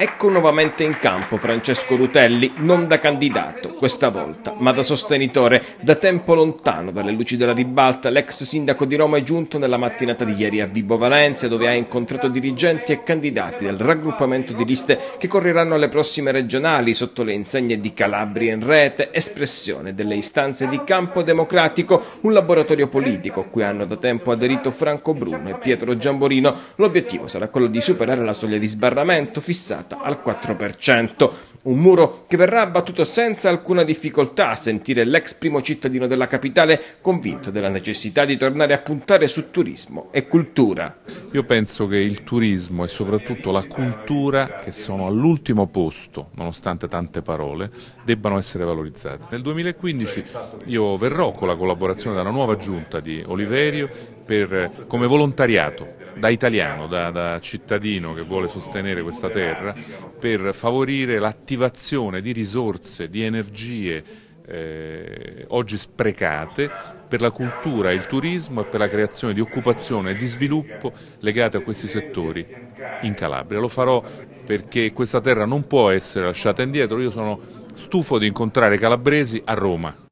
Ecco nuovamente in campo Francesco Rutelli, non da candidato questa volta, ma da sostenitore. Da tempo lontano dalle luci della ribalta, l'ex sindaco di Roma è giunto nella mattinata di ieri a Vibo Valencia, dove ha incontrato dirigenti e candidati del raggruppamento di liste che correranno alle prossime regionali sotto le insegne di Calabria in rete, espressione delle istanze di Campo Democratico, un laboratorio politico cui hanno da tempo aderito Franco Bruno e Pietro Giamborino. L'obiettivo sarà quello di superare la soglia di sbarramento fissata quotata al 4%. Un muro che verrà abbattuto senza alcuna difficoltà a sentire l'ex primo cittadino della capitale convinto della necessità di tornare a puntare su turismo e cultura. Io penso che il turismo e soprattutto la cultura, che sono all'ultimo posto, nonostante tante parole, debbano essere valorizzati. Nel 2015 io verrò con la collaborazione della nuova giunta di Oliverio per, come volontariato da italiano, da, da, cittadino che vuole sostenere questa terra, per favorire l'attivazione di risorse, di energie eh, oggi sprecate per la cultura, il turismo e per la creazione di occupazione e di sviluppo legate a questi settori in Calabria. Lo farò perché questa terra non può essere lasciata indietro, io sono stufo di incontrare calabresi a Roma